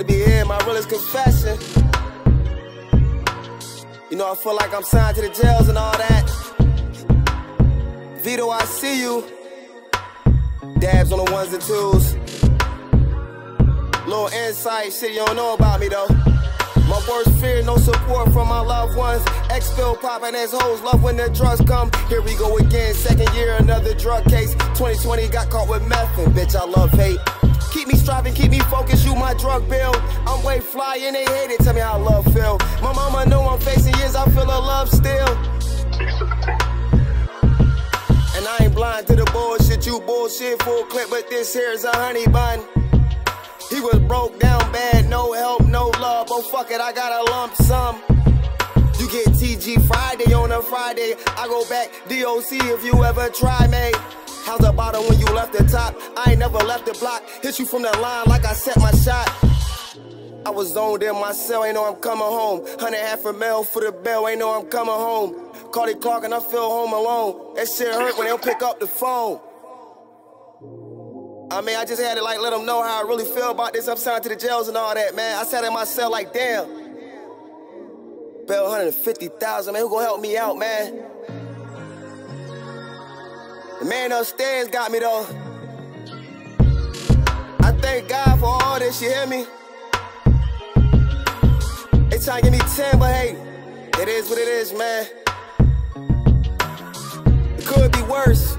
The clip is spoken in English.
realest confession. You know, I feel like I'm signed to the jails and all that. Vito, I see you. Dabs on the ones and twos. Little insight, shit you don't know about me though. My worst fear, no support from my loved ones. X pill popping as hoes, love when the drugs come. Here we go again, second year, another drug case. 2020 got caught with meth, and bitch, I love hate. Drug bill. I'm way fly and they hate it, tell me how love feel. My mama know I'm facing years, I feel a love still. And I ain't blind to the bullshit, you bullshit full clip, but this here's a honey bun. He was broke down bad, no help, no love. Oh fuck it, I got a lump sum. You get TG Friday on a Friday. I go back DOC if you ever try me. How's the bottom when you left the top? I ain't never left the block. Hit you from the line like I set my shot. I was zoned in my cell, ain't know I'm coming home. Hundred half a mil for the bell, ain't know I'm coming home. Cardi Clark and I feel home alone. That shit hurt when they don't pick up the phone. I mean, I just had to like let them know how I really feel about this. I'm signed to the jails and all that, man. I sat in my cell like, damn. Bell 150,000, man. Who gonna help me out, man? The man upstairs got me though. I thank God for all this, you hear me? They try to give me 10, but hey, it is what it is, man. It could be worse.